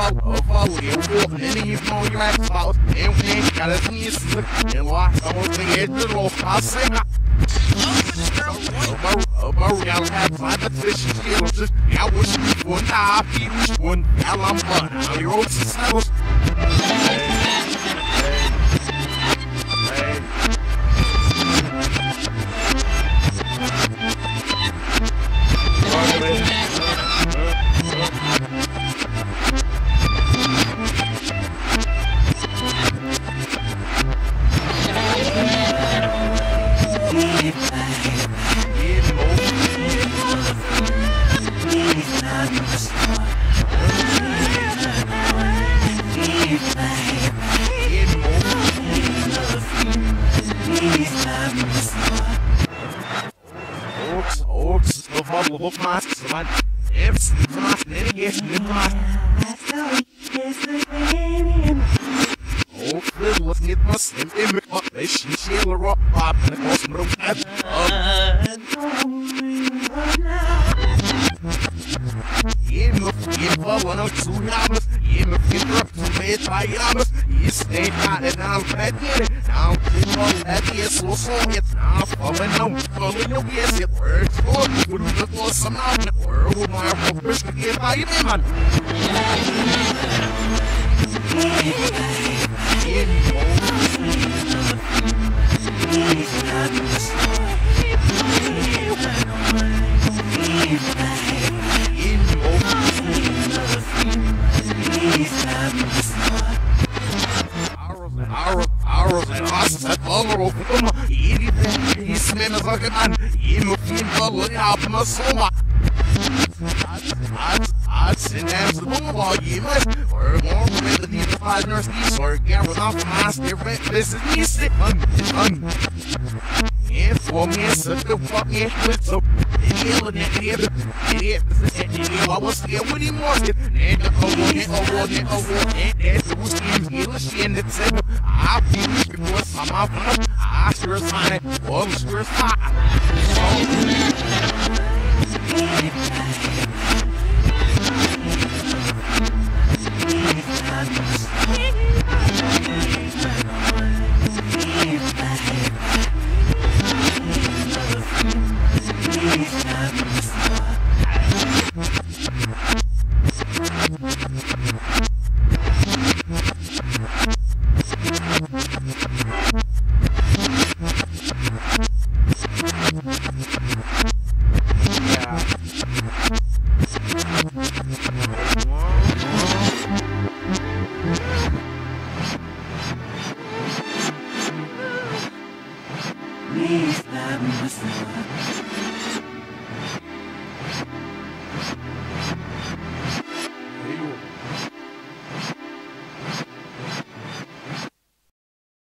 follow, follow, eu vou, nem irmão e mais falso, eu nem cara assim, isso, eu lá, eu vou ter ele de novo, tá sem a. Maria had five efficient skills. I was one half, he was one Alamba. I wrote cells. Oaks, je, scheel, rock, ook Immer, immer, wann auch zu haben, immer, zu weit, bei haben, ist nicht gerade, now, fred, now, people, that is so, so, it's now, falling out, falling out, yes, it works, for, would be the force, some now, or, would my, purpose, to get by, man. Arrows, a fucking man, you know, you know, out my soul. Odds and ends the you must, or more with the partners, these or get off the master, this is me, sit on, for me, such a fucking with so. Idiot, idiot, idiot, idiot, I was scared when he was it. And the whole one, oh, one, oh, one, and that's the was him, he was in the table. I'll be them. I sure sign it, or sure sign. Please, love me,